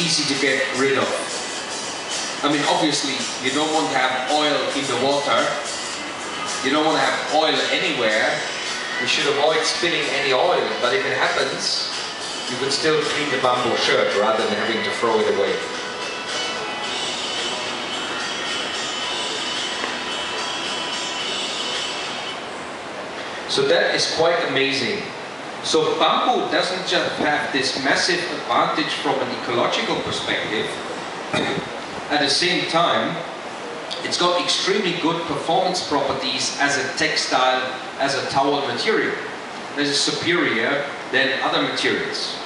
easy to get rid of. I mean, obviously, you don't want to have oil in the water. You don't want to have oil anywhere. You should avoid spilling any oil, but if it happens, you can still clean the bamboo shirt rather than having to throw it away. So that is quite amazing. So bamboo doesn't just have this massive advantage from an ecological perspective. At the same time, it's got extremely good performance properties as a textile, as a towel material. That is superior than other materials.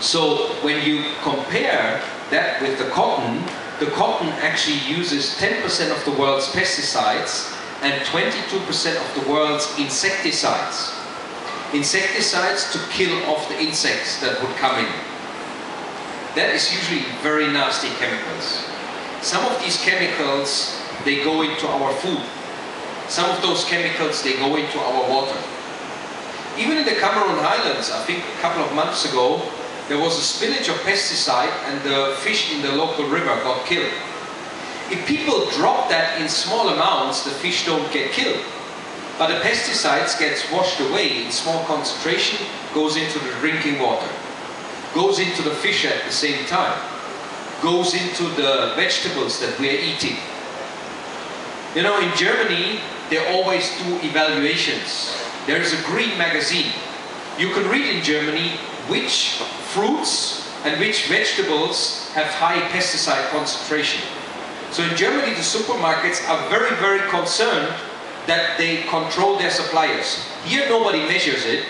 So when you compare that with the cotton, the cotton actually uses 10% of the world's pesticides and 22% of the world's insecticides. Insecticides to kill off the insects that would come in. That is usually very nasty chemicals. Some of these chemicals, they go into our food. Some of those chemicals, they go into our water. Even in the Cameron Highlands, I think a couple of months ago, there was a spillage of pesticide and the fish in the local river got killed. If people drop that in small amounts, the fish don't get killed. But the pesticides gets washed away in small concentration, goes into the drinking water, goes into the fish at the same time, goes into the vegetables that we are eating. You know, in Germany, they always do evaluations. There is a green magazine. You can read in Germany which fruits and which vegetables have high pesticide concentration. So in Germany, the supermarkets are very, very concerned that they control their suppliers. Here, nobody measures it.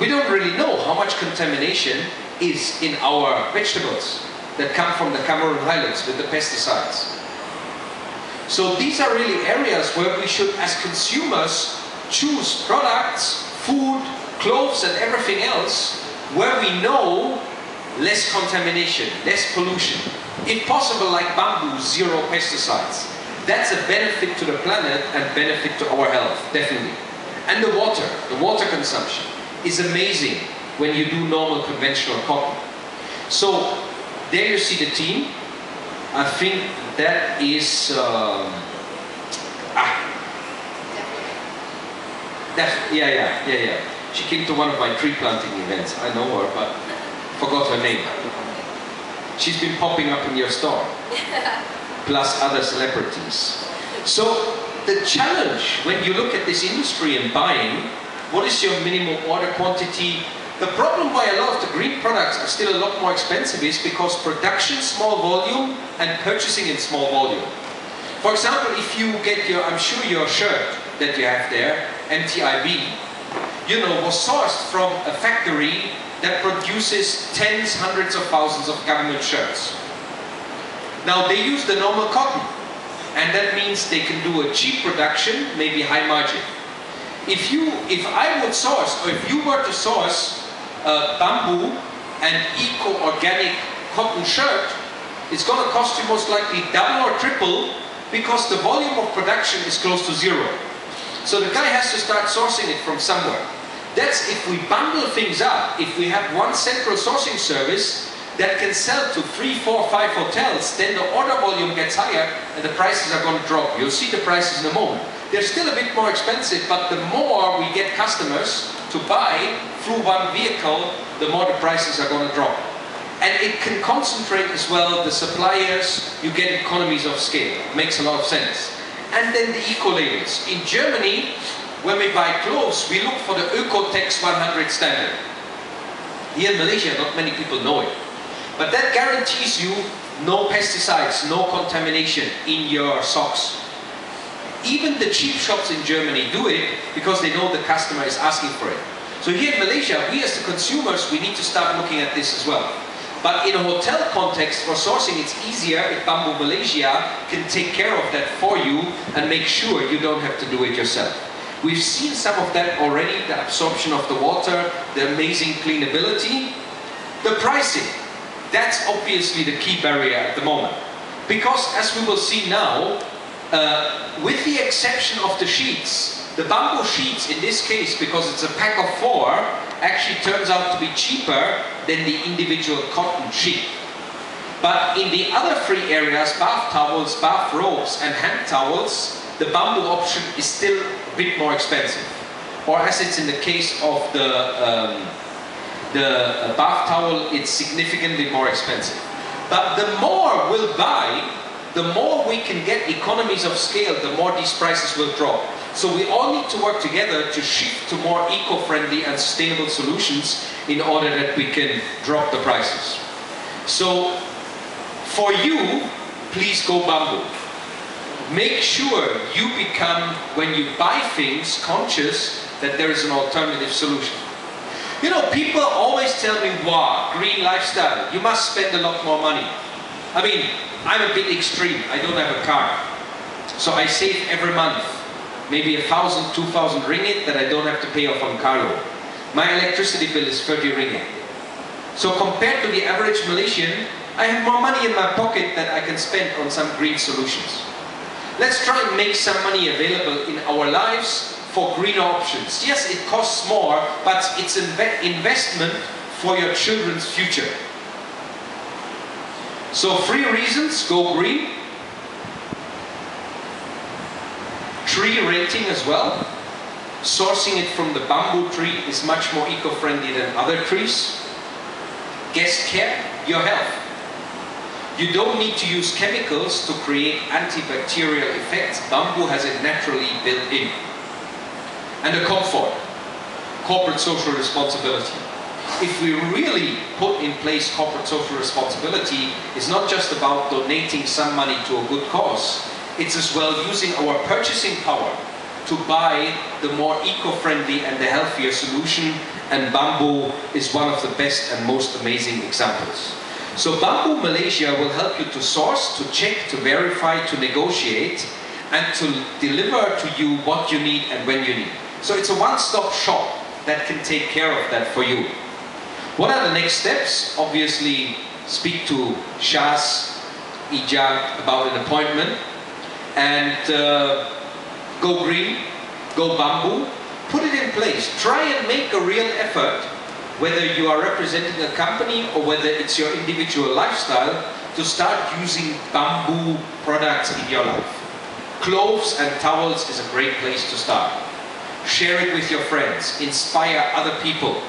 We don't really know how much contamination is in our vegetables that come from the Cameron Highlands with the pesticides. So these are really areas where we should, as consumers, choose products, food, clothes and everything else where we know less contamination, less pollution. If possible, like bamboo, zero pesticides. That's a benefit to the planet and benefit to our health, definitely. And the water, the water consumption is amazing when you do normal conventional cotton. So there you see the team. I think that is um, ah, that, yeah, yeah, yeah, yeah. She came to one of my tree planting events. I know her, but forgot her name. She's been popping up in your store, plus other celebrities. So the challenge when you look at this industry and buying, what is your minimum order quantity? The problem why a lot of the green products are still a lot more expensive is because production small volume and purchasing in small volume. For example, if you get your, I'm sure your shirt that you have there, MTIB, you know, was sourced from a factory that produces tens, hundreds of thousands of government shirts. Now they use the normal cotton, and that means they can do a cheap production, maybe high margin. If you, if I would source, or if you were to source uh, bamboo and eco-organic cotton shirt, it's going to cost you most likely double or triple because the volume of production is close to zero. So the guy has to start sourcing it from somewhere. That's if we bundle things up, if we have one central sourcing service that can sell to three, four, five hotels, then the order volume gets higher and the prices are going to drop. You'll see the prices in a moment. They're still a bit more expensive, but the more we get customers to buy through one vehicle, the more the prices are going to drop. And it can concentrate as well the suppliers, you get economies of scale. Makes a lot of sense. And then the eco labels. In Germany, when we buy clothes, we look for the Oeko-Tex 100 standard. Here in Malaysia, not many people know it. But that guarantees you no pesticides, no contamination in your socks. Even the cheap shops in Germany do it because they know the customer is asking for it. So here in Malaysia, we as the consumers, we need to start looking at this as well. But in a hotel context for sourcing, it's easier if Bamboo Malaysia can take care of that for you and make sure you don't have to do it yourself. We've seen some of that already, the absorption of the water, the amazing cleanability. The pricing, that's obviously the key barrier at the moment. Because as we will see now, uh, with the exception of the sheets, the bamboo sheets in this case, because it's a pack of four, actually turns out to be cheaper than the individual cotton sheet. But in the other three areas, bath towels, bath robes, and hand towels, the bamboo option is still a bit more expensive. Or as it's in the case of the, um, the bath towel, it's significantly more expensive. But the more we'll buy, the more we can get economies of scale, the more these prices will drop. So we all need to work together to shift to more eco-friendly and sustainable solutions in order that we can drop the prices. So for you, please go bamboo. Make sure you become, when you buy things, conscious that there is an alternative solution. You know, people always tell me, wow, green lifestyle, you must spend a lot more money. I mean, I'm a bit extreme, I don't have a car. So I save every month maybe a thousand, two thousand ringgit that I don't have to pay off on car loan. My electricity bill is 30 ringgit. So compared to the average Malaysian, I have more money in my pocket that I can spend on some green solutions. Let's try and make some money available in our lives for greener options. Yes, it costs more, but it's an investment for your children's future. So three reasons, go green. Tree renting as well. Sourcing it from the bamboo tree is much more eco-friendly than other trees. Guest care, your health. You don't need to use chemicals to create antibacterial effects. Bamboo has it naturally built in. And the comfort, corporate social responsibility. If we really put in place corporate social responsibility, it's not just about donating some money to a good cause, it's as well using our purchasing power to buy the more eco-friendly and the healthier solution and bamboo is one of the best and most amazing examples. So Bamboo Malaysia will help you to source, to check, to verify, to negotiate and to deliver to you what you need and when you need. So it's a one-stop shop that can take care of that for you. What are the next steps? Obviously, speak to Shaz, Ija about an appointment and uh, go green, go bamboo, put it in place. Try and make a real effort, whether you are representing a company or whether it's your individual lifestyle, to start using bamboo products in your life. Clothes and towels is a great place to start. Share it with your friends. Inspire other people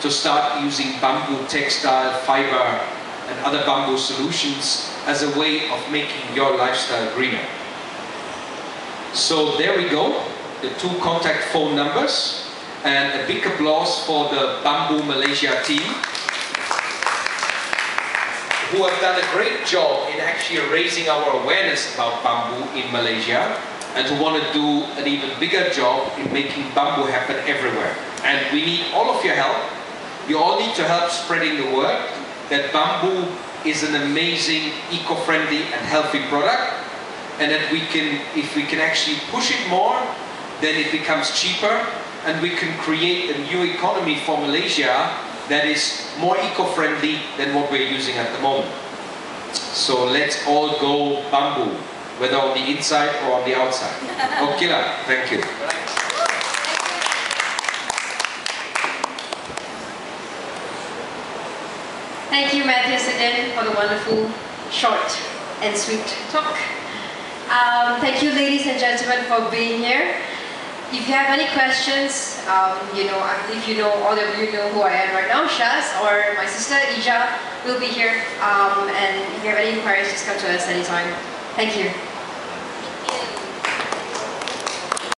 to start using bamboo textile, fiber, and other bamboo solutions as a way of making your lifestyle greener. So there we go, the two contact phone numbers and a big applause for the Bamboo Malaysia team who have done a great job in actually raising our awareness about bamboo in Malaysia and who want to do an even bigger job in making bamboo happen everywhere. And we need all of your help. You all need to help spreading the word that bamboo is an amazing, eco-friendly and healthy product and that we can, if we can actually push it more, then it becomes cheaper and we can create a new economy for Malaysia that is more eco-friendly than what we're using at the moment. So let's all go bamboo, whether on the inside or on the outside. Okay, thank you. Thank you, Matthias, again for the wonderful, short and sweet talk. Um, thank you, ladies and gentlemen, for being here. If you have any questions, um, you know, I believe you know, all of you know who I am right now, Shaz, or my sister Ija will be here. Um, and if you have any inquiries, just come to us anytime. Thank you.